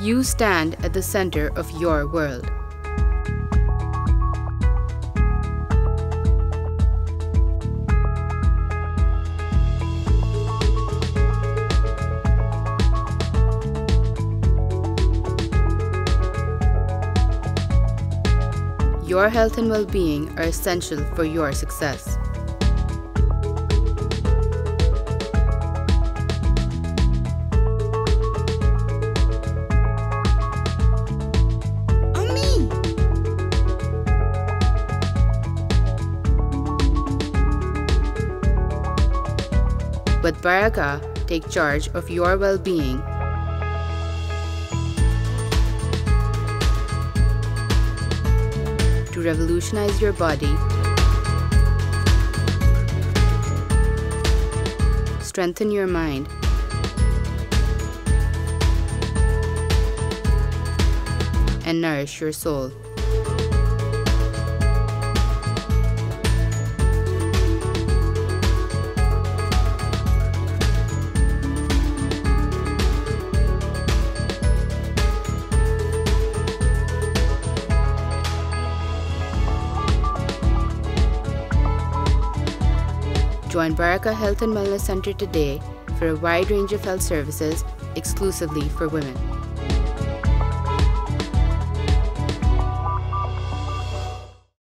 You stand at the center of your world. Your health and well being are essential for your success. With Barakah, take charge of your well being to revolutionize your body, strengthen your mind, and nourish your soul. Join Barakah Health and Wellness Center today for a wide range of health services exclusively for women.